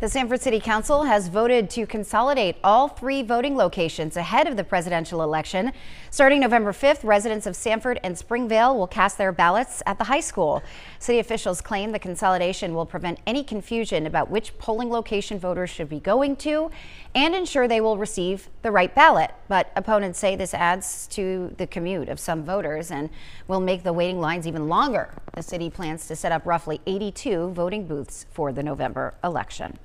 The Sanford City Council has voted to consolidate all three voting locations ahead of the presidential election. Starting November 5th, residents of Sanford and Springvale will cast their ballots at the high school. City officials claim the consolidation will prevent any confusion about which polling location voters should be going to and ensure they will receive the right ballot. But opponents say this adds to the commute of some voters and will make the waiting lines even longer. The city plans to set up roughly 82 voting booths for the November election.